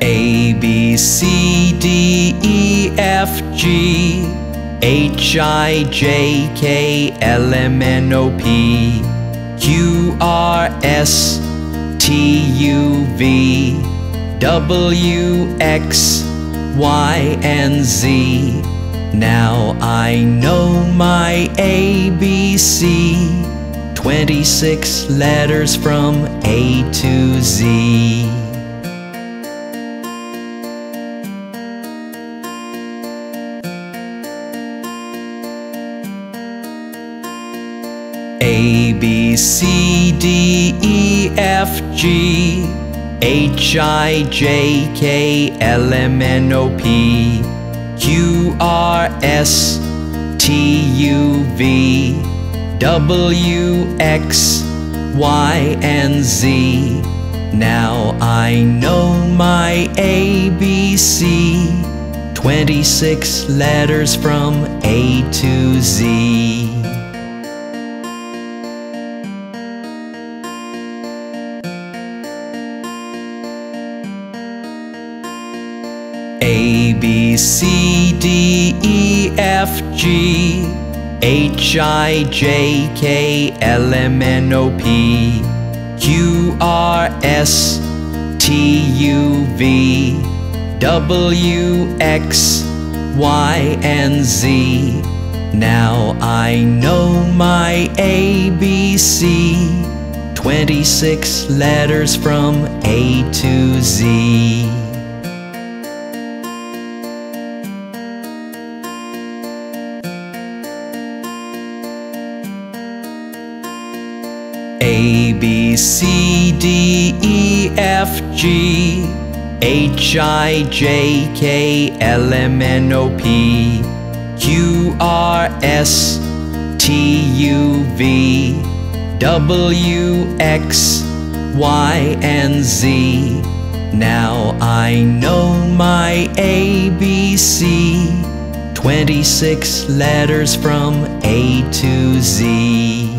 B, C, D, E, F, G, H, I, J, K, L, M, N, O, P, Q, R, S, T, U, V, W, X, Y, and Z. Now I know my ABC. 26 letters from A to Z. A, B, C, D, E, F, G, H, I, J, K, L, M, N, O, P, Q, R, S, T, U, V, W, X, Y, and Z. Now I know my ABC. 26 letters from A to Z. B, C, D, E, F, G, H, I, J, K, L, M, N, O, P, Q, R, S, T, U, V, W, X, Y, and Z. Now I know my ABC. 26 letters from A to Z. A, B, C, D, E, F, G, H, I, J, K, L, M, N, O, P, Q, R, S, T, U, V, W, X, Y, and Z. Now I know my ABC. 26 letters from A to Z.